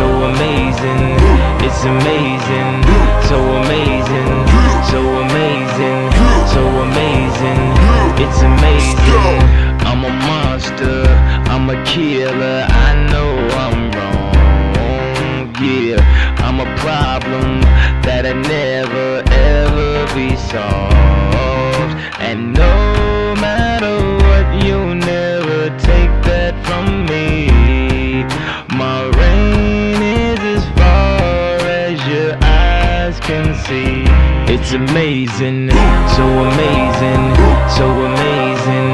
so amazing. It's amazing, so amazing, so amazing, so amazing. It's amazing. I'm a monster, I'm a killer. I know I'm wrong, yeah. I'm a problem that'll never ever be solved can see. It's amazing, so amazing, so amazing,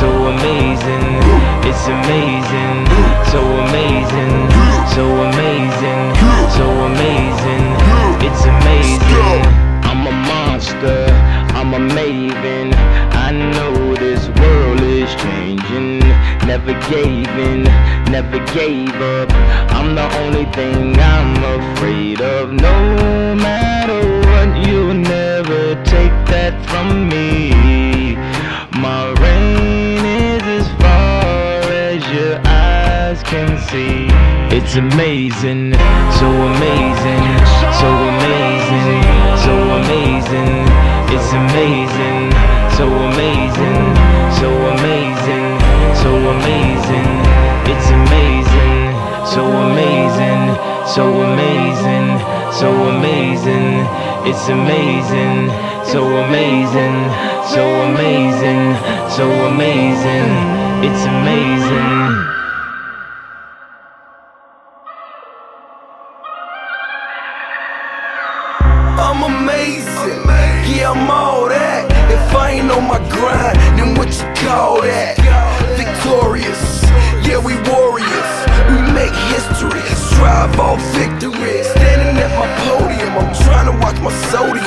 so amazing. It's amazing, so amazing, so amazing, so amazing. It's amazing. I'm a monster, I'm a maven. I know this world is changing. Never gave in, never gave up. I'm the only thing I'm afraid of. No eyes can see It's amazing, so amazing, so amazing, so amazing It's amazing, so amazing, so amazing, so amazing It's amazing, so amazing, so amazing, so amazing It's amazing, so amazing, so amazing, so amazing It's amazing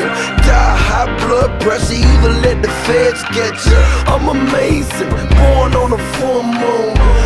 sodium. Die high blood pressure, either let the feds get you. I'm amazing. Born on a full moon.